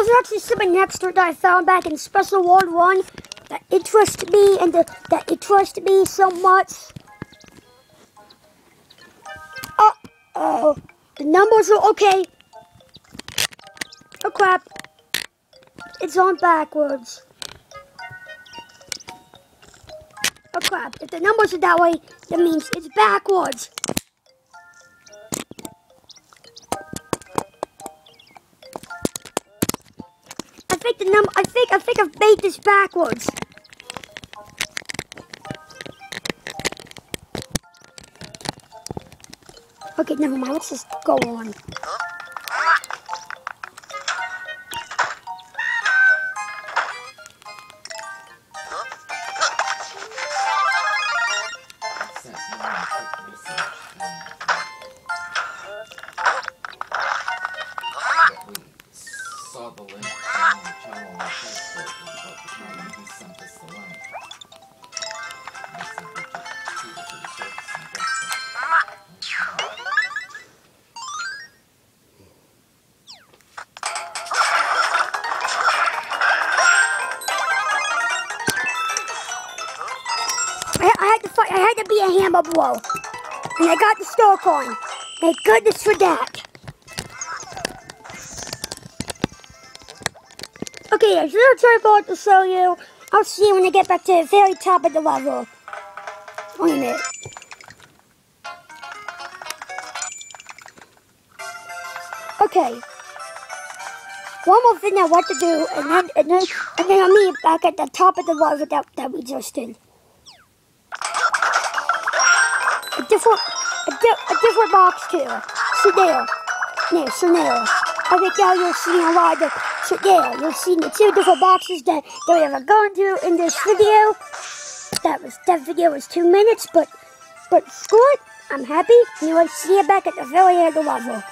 there's actually something extra that I found back in Special World 1 that interested me and the, that interested me so much. Uh-oh. The numbers are okay. Oh crap. It's on backwards. Oh crap. If the numbers are that way, that means it's backwards. Think the number I think I think I've made this backwards. Okay, never mind. Let's just go on. On about I had to fight. I had to be a Hammer Bro, and I got the star coin. Thank goodness for that. Okay, there's another tripod to show you. I'll see you when I get back to the very top of the level. Wait a minute. Okay. One more thing I want to do, and then and then and then I'll meet back at the top of the level that, that we just did. A different, a, di- a different box too. So there, there, so there. Think now you're seeing a lot of the, so there, you're seeing the two different boxes that, that we have gone through in this video. That was, that video was two minutes, but, but it, I'm happy. you Anyway, see you back at the very end of the level.